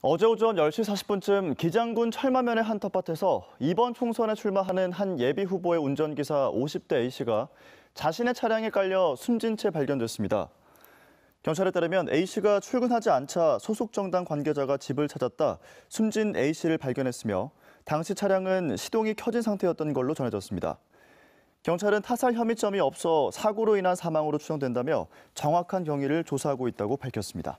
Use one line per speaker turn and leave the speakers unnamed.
어제 오전 10시 40분쯤 기장군 철마면의 한 텃밭에서 이번 총선에 출마하는 한 예비 후보의 운전기사 50대 A씨가 자신의 차량에 깔려 숨진 채 발견됐습니다. 경찰에 따르면 A씨가 출근하지 않자 소속 정당 관계자가 집을 찾았다 숨진 A씨를 발견했으며 당시 차량은 시동이 켜진 상태였던 걸로 전해졌습니다. 경찰은 타살 혐의점이 없어 사고로 인한 사망으로 추정된다며 정확한 경위를 조사하고 있다고 밝혔습니다.